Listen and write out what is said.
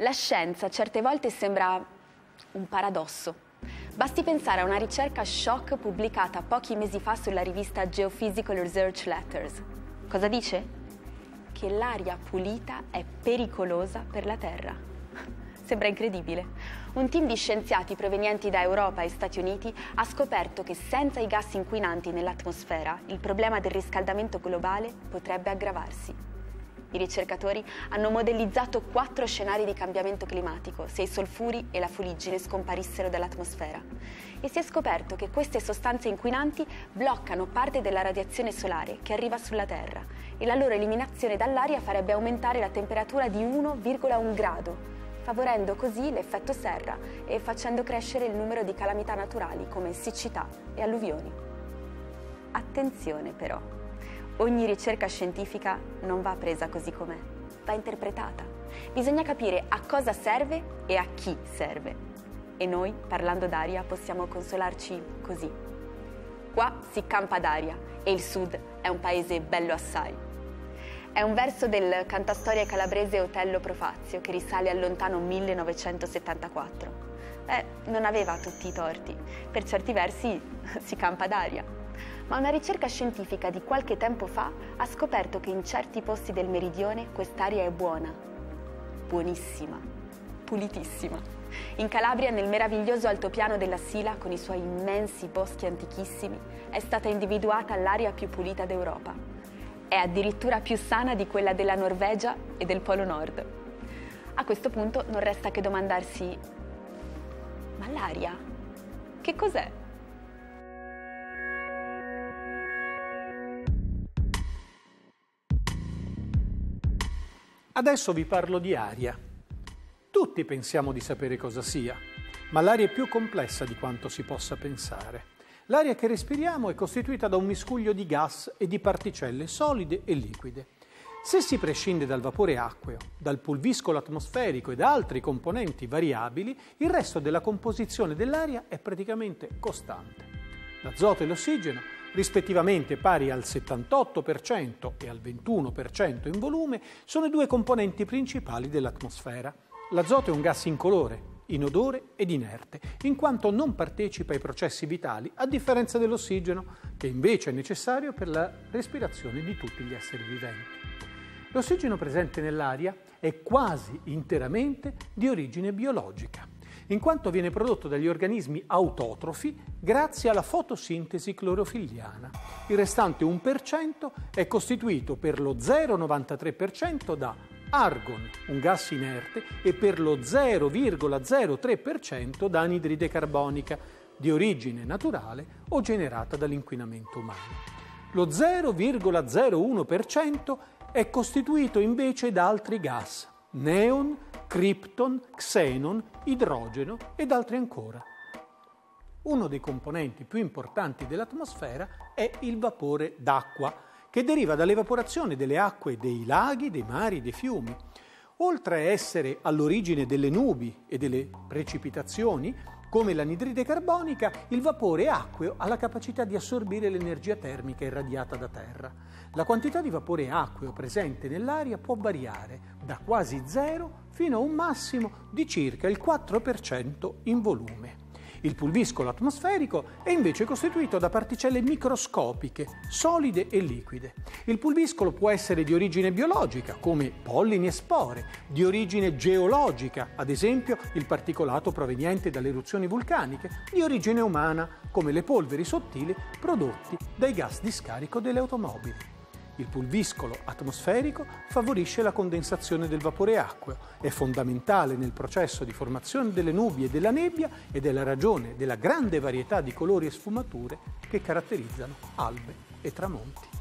La scienza certe volte sembra un paradosso. Basti pensare a una ricerca shock pubblicata pochi mesi fa sulla rivista Geophysical Research Letters. Cosa dice? Che l'aria pulita è pericolosa per la Terra. Sembra incredibile. Un team di scienziati provenienti da Europa e Stati Uniti ha scoperto che senza i gas inquinanti nell'atmosfera il problema del riscaldamento globale potrebbe aggravarsi. I ricercatori hanno modellizzato quattro scenari di cambiamento climatico se i solfuri e la fuliggine scomparissero dall'atmosfera e si è scoperto che queste sostanze inquinanti bloccano parte della radiazione solare che arriva sulla Terra e la loro eliminazione dall'aria farebbe aumentare la temperatura di 1,1 grado, favorendo così l'effetto serra e facendo crescere il numero di calamità naturali come siccità e alluvioni. Attenzione però! Ogni ricerca scientifica non va presa così com'è, va interpretata. Bisogna capire a cosa serve e a chi serve. E noi, parlando d'aria, possiamo consolarci così. Qua si campa d'aria e il sud è un paese bello assai. È un verso del cantastorie calabrese Otello Profazio che risale al lontano 1974. Eh, non aveva tutti i torti. Per certi versi si campa d'aria ma una ricerca scientifica di qualche tempo fa ha scoperto che in certi posti del meridione quest'aria è buona, buonissima, pulitissima. In Calabria, nel meraviglioso altopiano della Sila, con i suoi immensi boschi antichissimi, è stata individuata l'aria più pulita d'Europa. È addirittura più sana di quella della Norvegia e del Polo Nord. A questo punto non resta che domandarsi, ma l'aria? Che cos'è? Adesso vi parlo di aria. Tutti pensiamo di sapere cosa sia, ma l'aria è più complessa di quanto si possa pensare. L'aria che respiriamo è costituita da un miscuglio di gas e di particelle solide e liquide. Se si prescinde dal vapore acqueo, dal pulviscolo atmosferico e da altri componenti variabili, il resto della composizione dell'aria è praticamente costante. L'azoto e l'ossigeno rispettivamente pari al 78% e al 21% in volume, sono i due componenti principali dell'atmosfera. L'azoto è un gas incolore, inodore ed inerte, in quanto non partecipa ai processi vitali, a differenza dell'ossigeno, che invece è necessario per la respirazione di tutti gli esseri viventi. L'ossigeno presente nell'aria è quasi interamente di origine biologica in quanto viene prodotto dagli organismi autotrofi grazie alla fotosintesi clorofilliana. Il restante 1% è costituito per lo 0,93% da argon, un gas inerte, e per lo 0,03% da anidride carbonica, di origine naturale o generata dall'inquinamento umano. Lo 0,01% è costituito invece da altri gas, neon, krypton, xenon, idrogeno ed altri ancora. Uno dei componenti più importanti dell'atmosfera è il vapore d'acqua, che deriva dall'evaporazione delle acque dei laghi, dei mari, dei fiumi. Oltre a essere all'origine delle nubi e delle precipitazioni, come l'anidride carbonica, il vapore acqueo ha la capacità di assorbire l'energia termica irradiata da terra. La quantità di vapore acqueo presente nell'aria può variare da quasi zero fino a un massimo di circa il 4% in volume. Il pulviscolo atmosferico è invece costituito da particelle microscopiche, solide e liquide. Il pulviscolo può essere di origine biologica, come pollini e spore, di origine geologica, ad esempio il particolato proveniente dalle eruzioni vulcaniche, di origine umana, come le polveri sottili prodotti dai gas di scarico delle automobili. Il pulviscolo atmosferico favorisce la condensazione del vapore acqueo, è fondamentale nel processo di formazione delle nubi e della nebbia ed è la ragione della grande varietà di colori e sfumature che caratterizzano albe e tramonti.